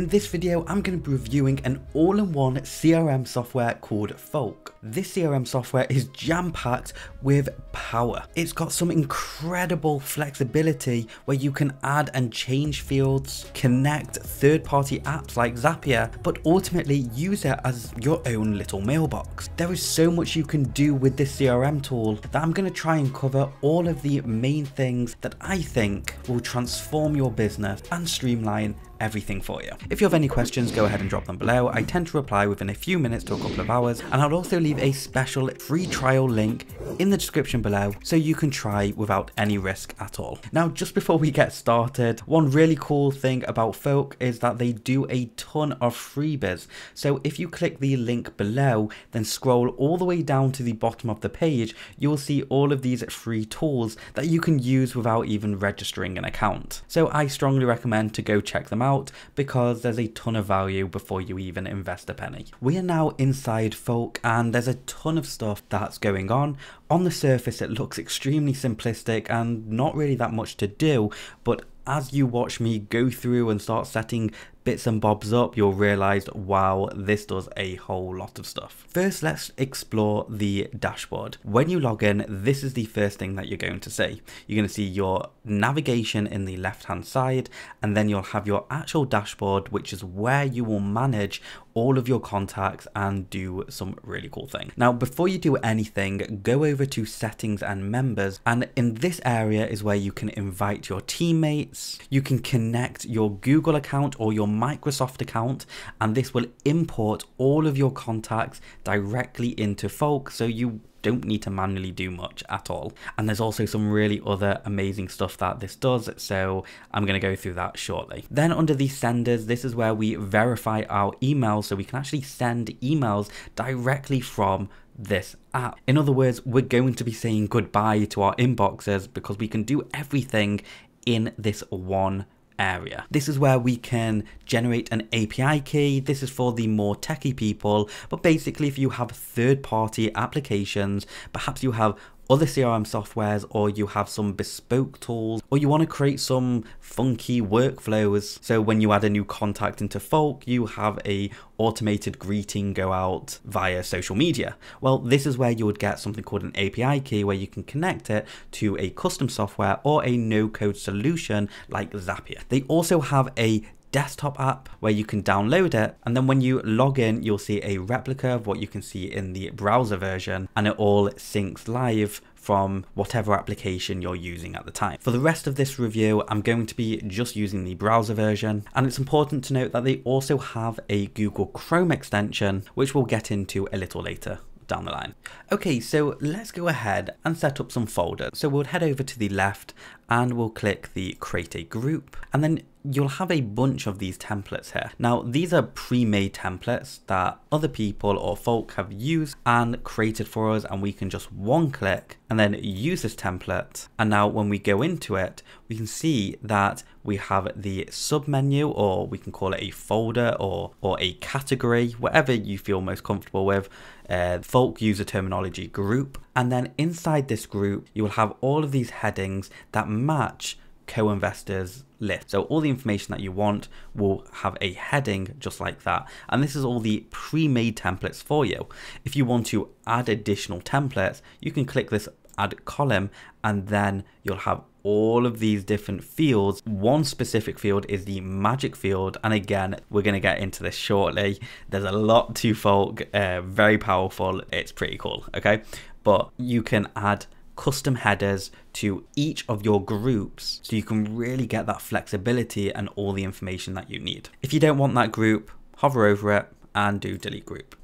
In this video, I'm going to be reviewing an all-in-one CRM software called Folk. This CRM software is jam-packed with power. It's got some incredible flexibility where you can add and change fields, connect third-party apps like Zapier, but ultimately use it as your own little mailbox. There is so much you can do with this CRM tool that I'm going to try and cover all of the main things that I think will transform your business and streamline everything for you. If you have any questions, go ahead and drop them below. I tend to reply within a few minutes to a couple of hours, and I'll also leave a special free trial link in the description below so you can try without any risk at all. Now, just before we get started, one really cool thing about Folk is that they do a ton of freebies. So if you click the link below, then scroll all the way down to the bottom of the page, you'll see all of these free tools that you can use without even registering an account. So I strongly recommend to go check them out out because there's a ton of value before you even invest a penny. We are now inside Folk and there's a ton of stuff that's going on. On the surface it looks extremely simplistic and not really that much to do, but as you watch me go through and start setting bits and bobs up, you'll realize, wow, this does a whole lot of stuff. First, let's explore the dashboard. When you log in, this is the first thing that you're going to see. You're going to see your navigation in the left hand side, and then you'll have your actual dashboard, which is where you will manage all of your contacts and do some really cool things. Now, before you do anything, go over to settings and members. And in this area is where you can invite your teammates. You can connect your Google account or your Microsoft account, and this will import all of your contacts directly into Folk. So you don't need to manually do much at all. And there's also some really other amazing stuff that this does, so I'm going to go through that shortly. Then under the senders, this is where we verify our emails so we can actually send emails directly from this app. In other words, we're going to be saying goodbye to our inboxes because we can do everything in this one area. This is where we can generate an API key. This is for the more techie people, but basically if you have third party applications, perhaps you have other CRM softwares or you have some bespoke tools or you want to create some funky workflows. So when you add a new contact into Folk, you have a automated greeting go out via social media. Well, this is where you would get something called an API key where you can connect it to a custom software or a no code solution like Zapier. They also have a desktop app where you can download it and then when you log in you'll see a replica of what you can see in the browser version and it all syncs live from whatever application you're using at the time. For the rest of this review, I'm going to be just using the browser version, and it's important to note that they also have a Google Chrome extension, which we'll get into a little later down the line. Okay, so let's go ahead and set up some folders. So we'll head over to the left and we'll click the create a group and then you'll have a bunch of these templates here. Now these are pre-made templates that other people or folk have used and created for us and we can just one click and then use this template and now when we go into it we can see that we have the sub menu or we can call it a folder or or a category whatever you feel most comfortable with uh, folk user terminology group and then inside this group you will have all of these headings that match co-investors list. So all the information that you want will have a heading just like that. And this is all the pre-made templates for you. If you want to add additional templates, you can click this add column and then you'll have all of these different fields. One specific field is the magic field. And again, we're going to get into this shortly. There's a lot to folk, uh, very powerful. It's pretty cool. Okay. But you can add custom headers to each of your groups so you can really get that flexibility and all the information that you need. If you don't want that group, hover over it and do delete group.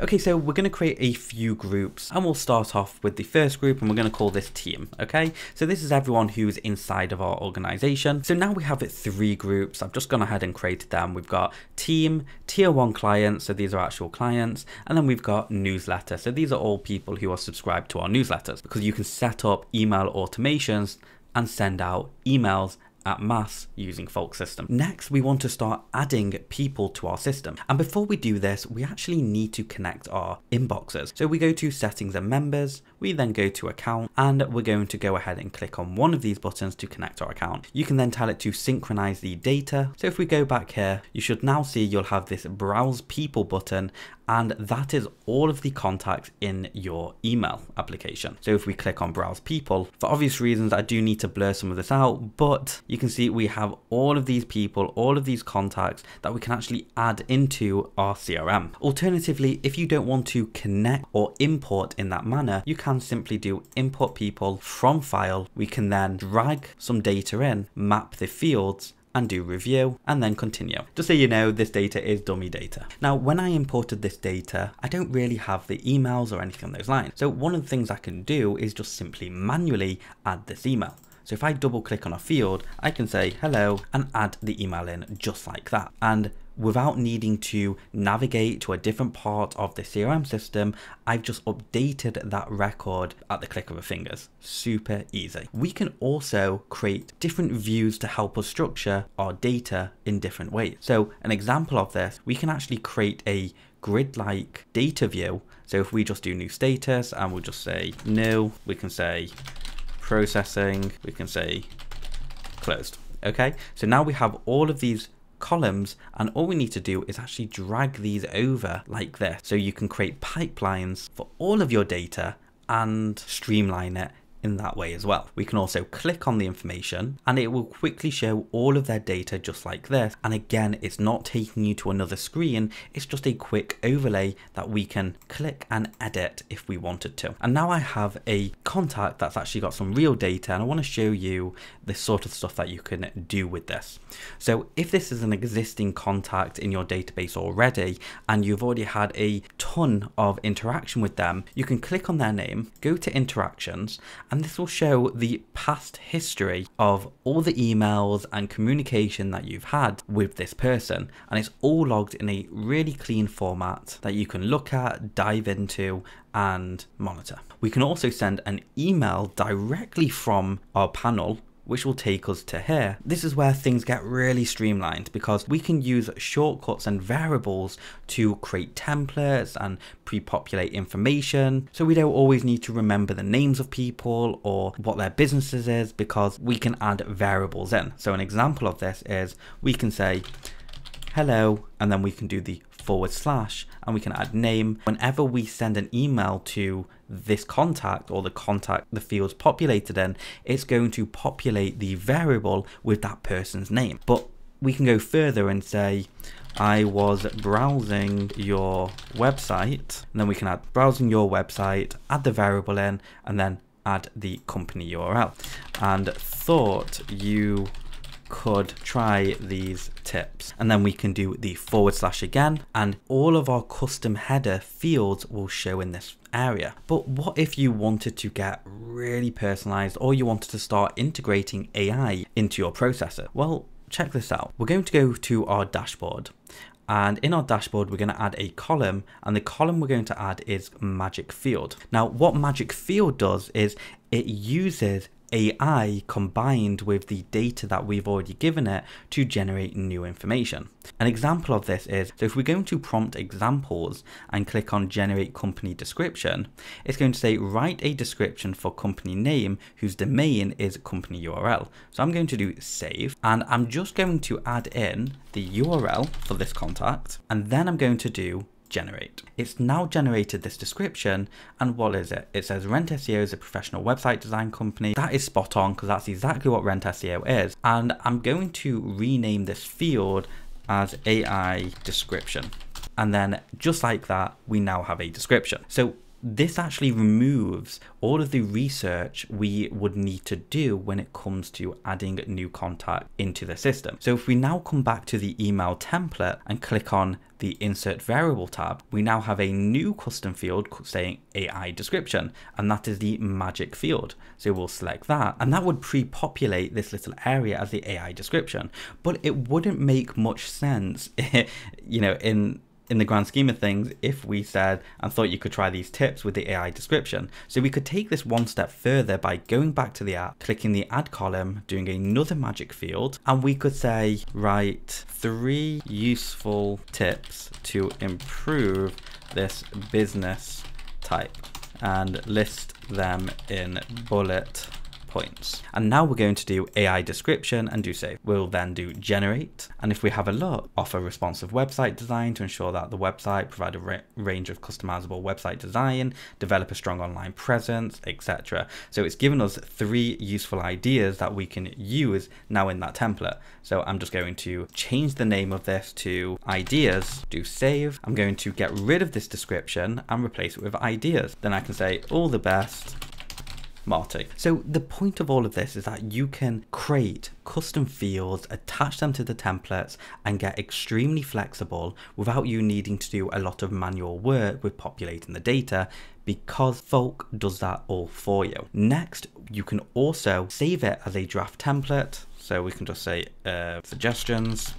Okay, so we're going to create a few groups and we'll start off with the first group and we're going to call this team. Okay, so this is everyone who's inside of our organization. So now we have three groups. I've just gone ahead and created them. We've got team, tier one clients. So these are actual clients. And then we've got newsletter. So these are all people who are subscribed to our newsletters because you can set up email automations and send out emails at mass using Folk System. Next, we want to start adding people to our system. And before we do this, we actually need to connect our inboxes. So we go to settings and members, we then go to account and we're going to go ahead and click on one of these buttons to connect our account. You can then tell it to synchronize the data. So if we go back here, you should now see you'll have this browse people button and that is all of the contacts in your email application. So if we click on browse people, for obvious reasons, I do need to blur some of this out, but you can see we have all of these people, all of these contacts that we can actually add into our CRM. Alternatively, if you don't want to connect or import in that manner, you can simply do import people from file. We can then drag some data in, map the fields, and do review and then continue. Just so you know, this data is dummy data. Now, when I imported this data, I don't really have the emails or anything on those lines. So one of the things I can do is just simply manually add this email. So if I double click on a field, I can say hello and add the email in just like that. And without needing to navigate to a different part of the CRM system, I've just updated that record at the click of a fingers. Super easy. We can also create different views to help us structure our data in different ways. So an example of this, we can actually create a grid-like data view. So if we just do new status and we'll just say no, we can say processing, we can say closed. Okay, so now we have all of these columns and all we need to do is actually drag these over like this. So you can create pipelines for all of your data and streamline it in that way as well. We can also click on the information and it will quickly show all of their data just like this. And again, it's not taking you to another screen. It's just a quick overlay that we can click and edit if we wanted to. And now I have a contact that's actually got some real data and I want to show you the sort of stuff that you can do with this. So if this is an existing contact in your database already and you've already had a ton of interaction with them, you can click on their name, go to interactions and this will show the past history of all the emails and communication that you've had with this person and it's all logged in a really clean format that you can look at, dive into and monitor. We can also send an email directly from our panel which will take us to here. This is where things get really streamlined because we can use shortcuts and variables to create templates and pre-populate information. So we don't always need to remember the names of people or what their businesses is because we can add variables in. So an example of this is we can say hello and then we can do the forward slash and we can add name. Whenever we send an email to this contact or the contact the field's populated in, it's going to populate the variable with that person's name. But we can go further and say, I was browsing your website, and then we can add browsing your website, add the variable in, and then add the company URL. And thought you could try these tips. And then we can do the forward slash again, and all of our custom header fields will show in this area. But what if you wanted to get really personalized or you wanted to start integrating AI into your processor? Well, check this out. We're going to go to our dashboard and in our dashboard we're going to add a column and the column we're going to add is magic field now what magic field does is it uses AI combined with the data that we've already given it to generate new information. An example of this is, so if we're going to prompt examples and click on generate company description, it's going to say write a description for company name whose domain is company URL. So I'm going to do save and I'm just going to add in the URL for this contact and then I'm going to do generate. It's now generated this description and what is it? It says Rent SEO is a professional website design company. That is spot on because that's exactly what Rent SEO is. And I'm going to rename this field as AI description. And then just like that, we now have a description. So this actually removes all of the research we would need to do when it comes to adding new contact into the system. So if we now come back to the email template and click on the insert variable tab, we now have a new custom field saying AI description, and that is the magic field. So we'll select that, and that would pre-populate this little area as the AI description, but it wouldn't make much sense, you know, in in the grand scheme of things if we said and thought you could try these tips with the AI description. So we could take this one step further by going back to the app, clicking the add column, doing another magic field, and we could say, write three useful tips to improve this business type and list them in bullet points. And now we're going to do AI description and do save. We'll then do generate. And if we have a look, offer responsive website design to ensure that the website provide a range of customizable website design, develop a strong online presence, etc. So it's given us three useful ideas that we can use now in that template. So I'm just going to change the name of this to ideas, do save. I'm going to get rid of this description and replace it with ideas. Then I can say all the best Marty. So the point of all of this is that you can create custom fields, attach them to the templates and get extremely flexible without you needing to do a lot of manual work with populating the data because Folk does that all for you. Next, you can also save it as a draft template. So we can just say uh, suggestions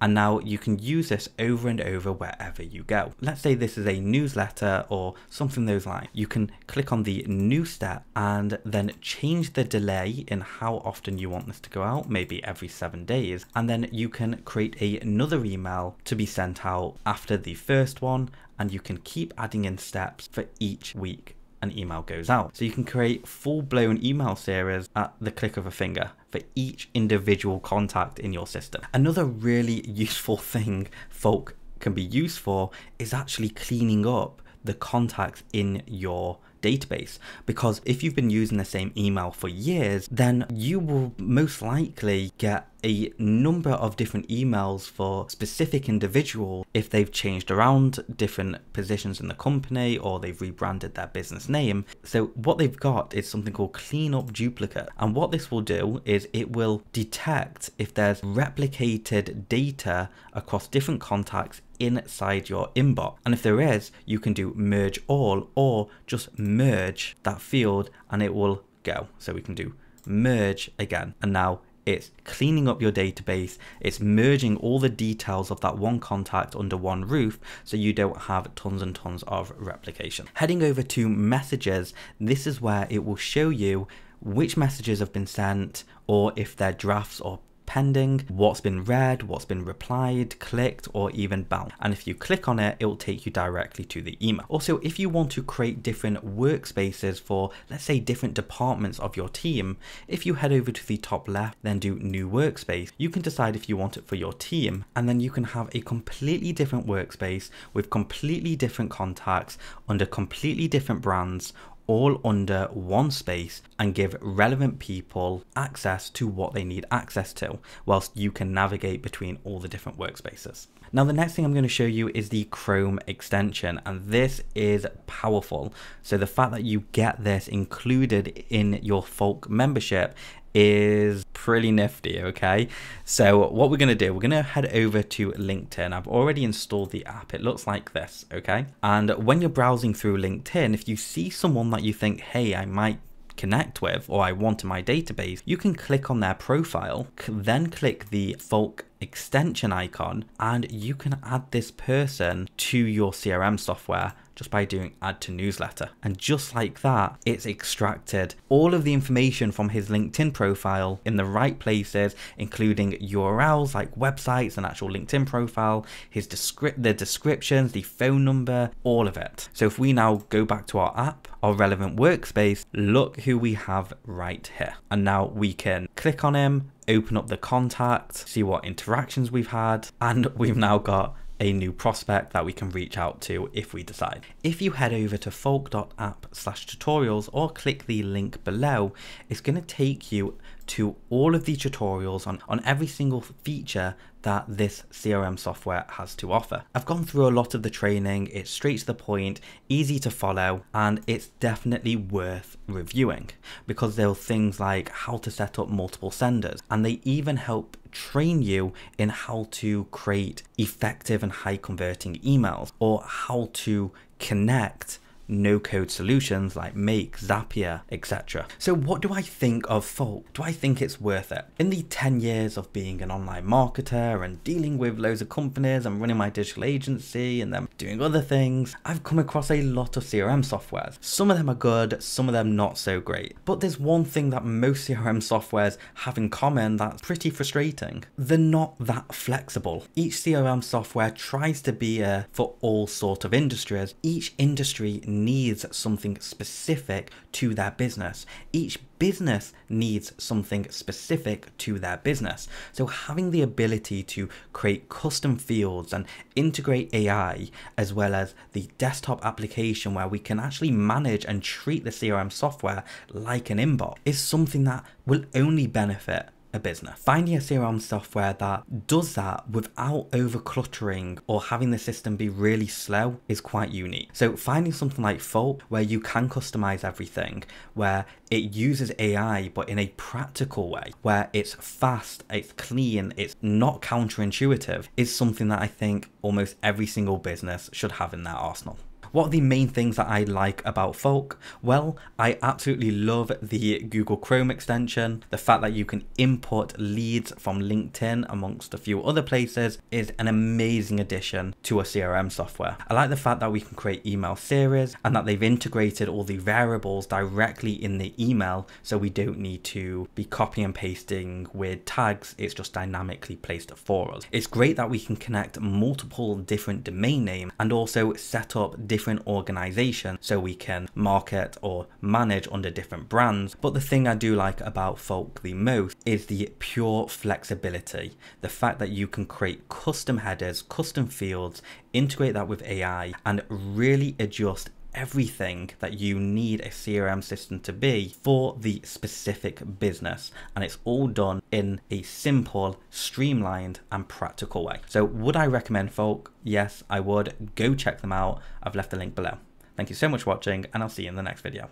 and now you can use this over and over wherever you go. Let's say this is a newsletter or something those lines. You can click on the new step and then change the delay in how often you want this to go out, maybe every seven days. And then you can create a, another email to be sent out after the first one and you can keep adding in steps for each week an email goes out. So you can create full blown email series at the click of a finger for each individual contact in your system. Another really useful thing folk can be used for is actually cleaning up the contacts in your database because if you've been using the same email for years then you will most likely get a number of different emails for specific individual if they've changed around different positions in the company or they've rebranded their business name. So what they've got is something called clean up duplicate. And what this will do is it will detect if there's replicated data across different contacts inside your inbox. And if there is, you can do merge all or just merge that field and it will go. So we can do merge again. And now it's cleaning up your database, it's merging all the details of that one contact under one roof so you don't have tons and tons of replication. Heading over to messages, this is where it will show you which messages have been sent or if they're drafts or pending, what's been read, what's been replied, clicked, or even bound. And if you click on it, it will take you directly to the email. Also, if you want to create different workspaces for, let's say, different departments of your team, if you head over to the top left, then do new workspace, you can decide if you want it for your team, and then you can have a completely different workspace with completely different contacts under completely different brands all under one space and give relevant people access to what they need access to, whilst you can navigate between all the different workspaces. Now the next thing I'm going to show you is the Chrome extension and this is powerful. So the fact that you get this included in your Folk membership is pretty nifty, okay? So what we're going to do, we're going to head over to LinkedIn. I've already installed the app. It looks like this, okay? And when you're browsing through LinkedIn, if you see someone that you think, hey, I might connect with or I want in my database, you can click on their profile, then click the Folk extension icon, and you can add this person to your CRM software just by doing add to newsletter. And just like that, it's extracted all of the information from his LinkedIn profile in the right places, including URLs like websites and actual LinkedIn profile, his descript the descriptions, the phone number, all of it. So if we now go back to our app, our relevant workspace, look who we have right here. And now we can click on him, open up the contact, see what interactions we've had, and we've now got a new prospect that we can reach out to if we decide. If you head over to folk.app slash tutorials or click the link below, it's going to take you to all of the tutorials on, on every single feature that this CRM software has to offer. I've gone through a lot of the training, it's straight to the point, easy to follow, and it's definitely worth reviewing because there are things like how to set up multiple senders, and they even help train you in how to create effective and high converting emails or how to connect no code solutions like Make, Zapier, etc. So, what do I think of Folk? Do I think it's worth it? In the 10 years of being an online marketer and dealing with loads of companies and running my digital agency and then doing other things, I've come across a lot of CRM softwares. Some of them are good, some of them not so great. But there's one thing that most CRM softwares have in common that's pretty frustrating. They're not that flexible. Each CRM software tries to be a for all sort of industries. Each industry needs something specific to their business. Each business needs something specific to their business. So having the ability to create custom fields and integrate AI as well as the desktop application where we can actually manage and treat the CRM software like an inbox is something that will only benefit a business. Finding a CRM software that does that without over cluttering or having the system be really slow is quite unique. So finding something like Folk where you can customize everything, where it uses AI but in a practical way, where it's fast, it's clean, it's not counterintuitive, is something that I think almost every single business should have in their arsenal. What are the main things that I like about Folk? Well, I absolutely love the Google Chrome extension. The fact that you can import leads from LinkedIn amongst a few other places is an amazing addition to a CRM software. I like the fact that we can create email series and that they've integrated all the variables directly in the email so we don't need to be copy and pasting with tags. It's just dynamically placed for us. It's great that we can connect multiple different domain names and also set up different different organizations so we can market or manage under different brands. But the thing I do like about Folk the most is the pure flexibility. The fact that you can create custom headers, custom fields, integrate that with AI, and really adjust everything that you need a CRM system to be for the specific business. And it's all done in a simple, streamlined, and practical way. So, would I recommend Folk? Yes, I would. Go check them out. I've left the link below. Thank you so much for watching, and I'll see you in the next video.